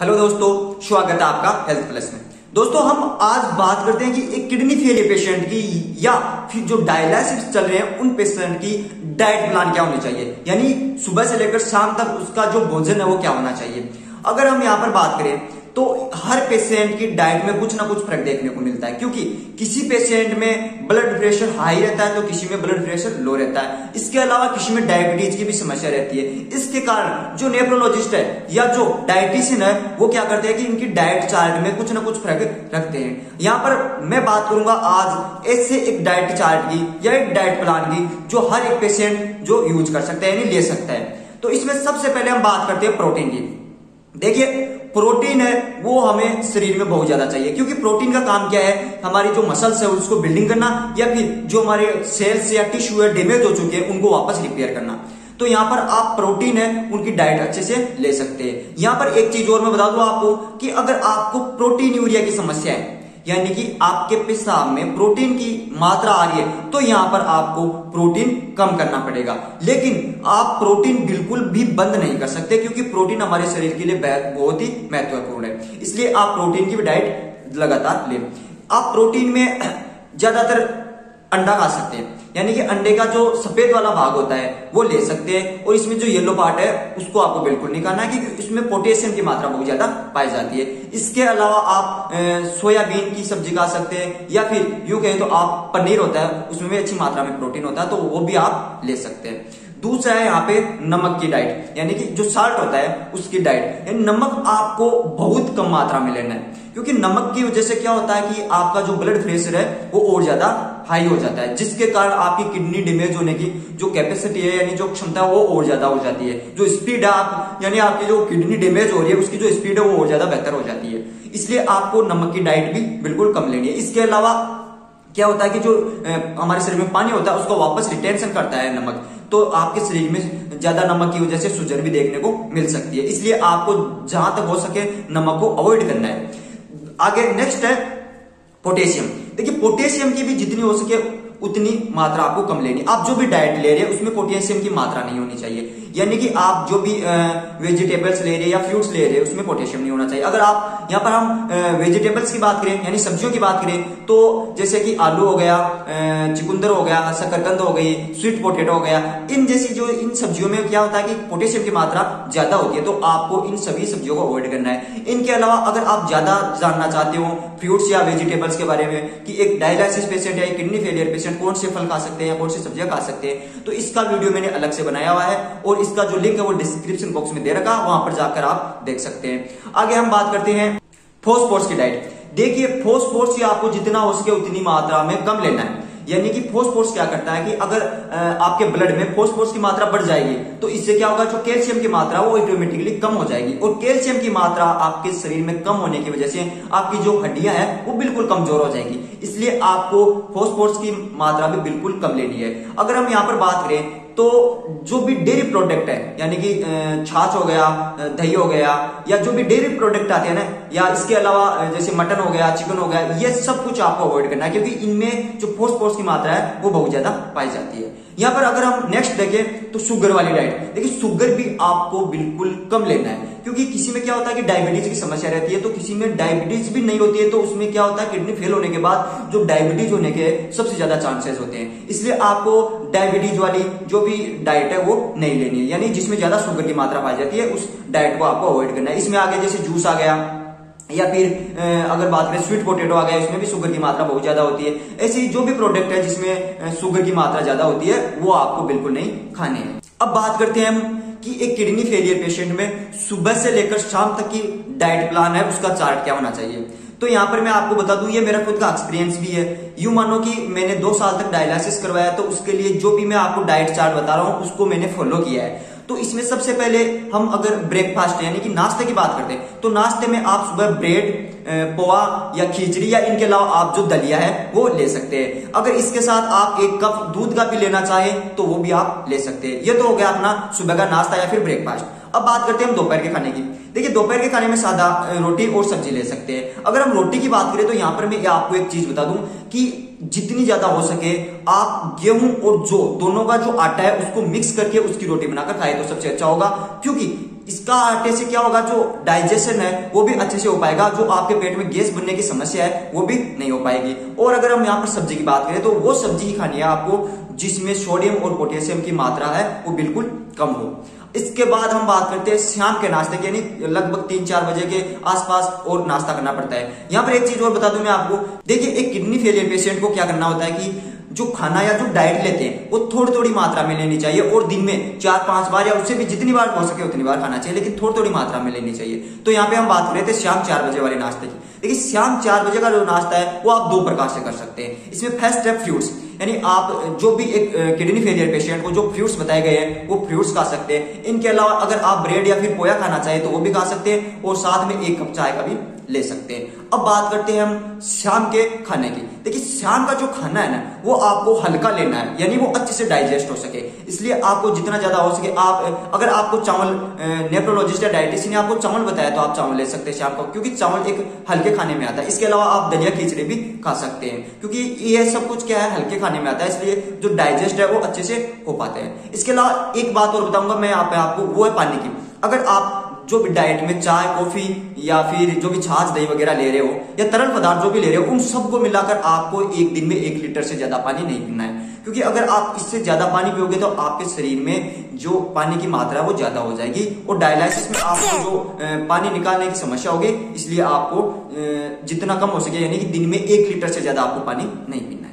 Hello दोस्तों, स्वागत है आपका हेल्थ प्लस में। दोस्तों, हम आज बात करते हैं कि एक किडनी फेलियर पेशेंट की या फिर जो डायलिसिस चल रहे हैं, उन पेशेंट की डाइट प्लान क्या होनी चाहिए? यानी सुबह से लेकर शाम तक उसका जो भोजन है, वो क्या होना चाहिए? अगर हम यहाँ पर बात करें तो हर पेशेंट की डाइट में कुछ ना कुछ फ़र्क देखने को मिलता है, क्योंकि किसी पेशेंट में ब्लड प्रेशर हाई रहता है तो किसी में ब्लड प्रेशर लो रहता है। इसके अलावा किसी में डायबिटीज़ की भी समस्या रहती है। इसके कारण जो नेफ्रोलॉजिस्ट है या जो डायटिशियन है, वो क्या करते हैं कि इनकी डाइट चार्ट में कुछ ना कुछ फ़र्क रखते हैं। यहाँ पर मैं बात करूँगा आज ऐसे एक डाइट चार्ट की या एक डाइट प्लान की जो हर एक पेशेंट जो यूज़ कर सकता है यानी ले सकता है। तो इसमें सबसे पहले हम बात करते हैं प्रोटीन की। देखिए प्रोटीन है, वो हमें शरीर में बहुत ज़्यादा चाहिए। क्योंकि प्रोटीन का काम क्या है? हमारी जो मसल्स है, उसको बिल्डिंग करना या फिर जो हमारे सेल्स या टिश्यू है डेमेज हो चुके हैं, उनको वापस रिपेयर करना। तो यहाँ पर आप प्रोटीन है, उनकी डाइट अच्छे से ले सकते हैं। यहाँ पर एक चीज़ और मैं बता दू आपको कि अगर आपको प्रोटीन यूरिया की समस्या है यानी कि आपके पेशाब में प्रोटीन की मात्रा आ रही है तो यहाँ पर आपको प्रोटीन कम करना पड़ेगा। लेकिन आप प्रोटीन बिल्कुल भी बंद नहीं कर सकते, क्योंकि प्रोटीन हमारे शरीर के लिए बहुत ही महत्वपूर्ण है। इसलिए आप प्रोटीन की डाइट लगातार ले। आप प्रोटीन में ज़्यादातर अंडा खा सकते हैं। यानी कि अंडे का जो सफ़ेद वाला भाग होता है, वो ले सकते हैं। और इसमें जो येलो पार्ट है, उसको आपको बिल्कुल नहीं खाना है, क्योंकि इसमें पोटेशियम की मात्रा बहुत ज़्यादा पाई जाती है। इसके अलावा आप सोयाबीन की सब्ज़ी खा सकते हैं, या फिर यूँ कहें तो आप पनीर होता है, उसमें भी अच्छी मात्रा में प्रोटीन होता है तो वो भी आप ले सकते हैं। दूसरा है यहाँ पे नमक की डाइट यानी कि जो साल्ट होता है, उसकी डाइट नमक आपको बहुत कम मात्रा में लेना है। क्योंकि नमक की वजह से क्या होता है कि आपका जो ब्लड प्रेशर है, वो और ज़्यादा हाई हो जाता है, जिसके कारण आपकी किडनी डैमेज होने की जो कैपेसिटी है, यानी जो क्षमता है, वो और ज़्यादा हो जाती है। जो स्पीड है आप, यानी आपकी जो किडनी डैमेज हो रही है, उसकी जो स्पीड है, वो और ज़्यादा बेहतर हो जाती है। इसलिए आपको नमक की डाइट भी बिल्कुल कम लेनी है। इसके अलावा क्या होता है कि जो हमारे शरीर में पानी होता है, उसको वापस रिटेंशन करता है नमक। तो आपके शरीर में ज़्यादा नमक की वजह से सूजन भी देखने को मिल सकती है। इसलिए आपको जहाँ तक हो सके नमक को अवॉइड करना है। आगे नेक्स्ट है पोटेशियम देखिए पोटेशियम की भी जितनी हो सके उतनी मात्रा आपको कम लेनी। आप जो भी डाइट ले रहे हैं, उसमें पोटेशियम की मात्रा नहीं होनी चाहिए। यानी कि आप जो भी वेजिटेबल्स ले रहे हैं या फ्रूट्स ले रहे हैं उसमें पोटेशियम नहीं होना चाहिए। अगर आप यहाँ पर हम वेजिटेबल्स की बात करें, यानी सब्जियों की बात करें तो जैसे कि आलू हो गया चिकुंदर हो गया, शकरकंद हो गई स्वीट पोटेटो हो गया, इन जैसी जो, इन सब्जियों में क्या होता है कि पोटेशियम की मात्रा ज़्यादा होती है तो आपको इन सभी सब्जियों को अवॉइड करना है। इनके अलावा अगर आप ज़्यादा जानना चाहते हो फ्रूट्स या वेजिटेबल्स के बारे में, कि एक डायलिसिस पेशेंट या किडनी फेलियर पेशेंट कौन से फल खा सकते हैं कौन सी सब्ज़ियाँ खा सकते हैं तो इसका वीडियो मैंने अलग से बनाया हुआ है, और इसका जो लिंक है वो डिस्क्रिप्शन बॉक्स में दे रखा, वहाँ पर जाकर आप देख सकते हैं। आगे हम बात करते हैं फोस्फोर्स की डाइट देखिए फोस्फोर्स आपको जितना हो सके उतनी मात्रा में कम लेना है। यानी कि फोस्फोर्स क्या करता है कि अगर आपके ब्लड में फोस्फोर्स की मात्रा बढ़ जाएगी तो इससे क्या होगा, जो कैल्शियम की मात्रा, वो ऑटोमेटिकली कम हो जाएगी। और कैल्शियम की मात्रा आपके शरीर में कम होने की वजह से आपकी जो हड्डियाँ हैं, वो बिल्कुल कमज़ोर हो जाएगी। इसलिए आपको फोस्फोर्स की मात्रा भी बिल्कुल कम लेनी है। अगर हम यहाँ पर बात करें तो जो भी डेयरी प्रोडक्ट है, यानी कि छाछ हो गया दही हो गया, या जो भी डेयरी प्रोडक्ट आते हैं ना, या इसके अलावा जैसे मटन हो गया चिकन हो गया, ये सब कुछ आपको अवॉइड करना है, क्योंकि इनमें जो फोर्स की मात्रा है, वो बहुत ज़्यादा पाई जाती है। यहाँ पर अगर हम नेक्स्ट देखें तो शुगर वाली डाइट देखिए शुगर भी आपको बिल्कुल कम लेना है, क्योंकि किसी में क्या होता है कि डायबिटीज़ की समस्या रहती है तो किसी में डायबिटीज़ भी नहीं होती है तो उसमें क्या होता है किडनी फेल होने के बाद जो डायबिटीज़ होने के सबसे ज़्यादा चांसेस होते हैं। इसलिए आपको डायबिटीज़ वाली जो भी डाइट है, वो नहीं लेनी है। यानी जिसमें ज़्यादा शुगर की मात्रा पाई जाती है, उस डाइट को आपको अवॉइड करना है। इसमें आगे जैसे जूस आ गया या फिर अगर बात करें स्वीट पोटेटो आ गया, इसमें भी शुगर की मात्रा बहुत ज़्यादा होती है। ऐसी जो भी प्रोडक्ट है जिसमें शुगर की मात्रा ज़्यादा होती है, वो आपको बिल्कुल नहीं खाने हैं। अब बात करते हैं हम कि एक किडनी फेलियर पेशेंट में सुबह से लेकर शाम तक की डाइट प्लान है, उसका चार्ट क्या होना चाहिए। तो यहाँ पर मैं आपको बता दूँ, ये मेरा खुद का एक्सपीरियंस भी है। यू मानो कि मैंने दो साल तक डायलिसिस करवाया तो उसके लिए जो भी मैं आपको डाइट चार्ट बता रहा हूँ, उसको मैंने फॉलो किया है। तो इसमें सबसे पहले हम अगर ब्रेकफास्ट यानी कि नाश्ते की बात करते हैं तो नाश्ते में आप सुबह ब्रेड पोहा या खिचड़ी या इनके अलावा आप जो दलिया है, वो ले सकते हैं। अगर इसके साथ आप एक कप दूध का भी लेना चाहें तो वो भी आप ले सकते हैं। ये तो हो गया अपना सुबह का नाश्ता या फिर ब्रेकफास्ट अब बात करते हैं हम दोपहर के खाने की। देखिए, दोपहर के खाने में सादा रोटी और सब्ज़ी ले सकते हैं। अगर हम रोटी की बात करें तो यहाँ पर मैं आपको एक चीज़ बता दूँ कि जितनी ज़्यादा हो सके, आप गेहूँ और जो, दोनों का जो आटा है, उसको मिक्स करके उसकी रोटी बनाकर खाए तो सबसे अच्छा होगा, क्योंकि इसका आटे से क्या होगा, जो डाइजेशन है, वो भी अच्छे से हो पाएगा। जो आपके पेट में गैस बनने की समस्या है, वो भी नहीं हो पाएगी। और अगर हम यहाँ पर सब्ज़ी की बात करें तो वो सब्ज़ी ही खानी है आपको, जिसमें सोडियम और पोटेशियम की मात्रा है, वो बिल्कुल कम हो। इसके बाद हम बात करते हैं शाम के नाश्ते की, यानी लगभग तीन चार बजे के आसपास और नाश्ता करना पड़ता है। यहाँ पर एक चीज़ और बता दूँ मैं आपको। देखिए, एक किडनी फेलियर पेशेंट को क्या करना होता है कि जो खाना या जो डाइट लेते हैं, वो थोड़ी थोड़ी मात्रा में लेनी चाहिए और दिन में चार पाँच बार या उससे भी जितनी बार हो सके उतनी बार खाना चाहिए, लेकिन थोड़ी थोड़ी मात्रा में लेनी चाहिए। तो यहाँ पे हम बात कर रहे थे शाम चार बजे वाले नाश्ते की। देखिए शाम चार बजे का जो नाश्ता है, वो आप दो प्रकार से कर सकते हैं। इसमें फ़र्स्ट है फ्रूट्स यानी आप जो भी एक किडनी फेलियर पेशेंट को जो फ्रूट्स बताए गए हैं, वो फ्रूट्स खा सकते हैं। इनके अलावा अगर आप ब्रेड या फिर पोया खाना चाहे तो वो भी खा सकते हैं, और साथ में एक कप चाय का भी ले सकते हैं। अब बात करते हैं हम शाम के खाने की। देखिए, शाम का जो खाना है ना, वो आपको हल्का लेना है, यानी वो अच्छे से डाइजेस्ट हो सके। इसलिए आपको जितना ज़्यादा हो सके, आप, अगर आपको चावल नेप्रोलॉजिस्ट या डाइटिशियन ने आपको चावल बताया तो आप चावल ले सकते हैं शाम को, क्योंकि चावल एक हल्के खाने में आता है। इसके अलावा आप दलिया खिचड़ी भी खा सकते हैं, क्योंकि ये सब कुछ क्या है, हल्के खाने में आता है, इसलिए जो डाइजेस्ट है वो अच्छे से हो पाते हैं। इसके अलावा एक बात और बताऊँगा मैं यहाँ पे आपको, वो है पानी की। अगर आप जो भी डाइट में चाय कॉफ़ी या फिर जो भी छाछ, दही वगैरह ले रहे हो, या तरल पदार्थ जो भी ले रहे हो, उन सबको मिलाकर आपको एक दिन में एक लीटर से ज़्यादा पानी नहीं पीना है। क्योंकि अगर आप इससे ज़्यादा पानी पियोगे तो आपके शरीर में जो पानी की मात्रा है वो ज़्यादा हो जाएगी। और डायलिसिस में आपको जो पानी निकालने की समस्या होगी, इसलिए आपको जितना कम हो सके, यानी कि दिन में एक लीटर से ज़्यादा आपको पानी नहीं पीना